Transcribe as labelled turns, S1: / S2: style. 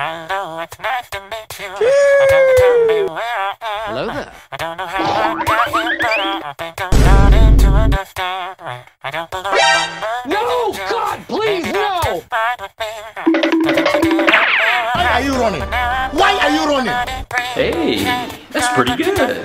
S1: Hello, it's nice to meet you. I don't tell me where I am.
S2: Hello there.
S1: I don't know how I got here, but I think I'm starting to understand. I don't belong on the
S2: No, God, please, no!
S3: Why are you running? Why are you running?
S4: Hey, that's pretty good.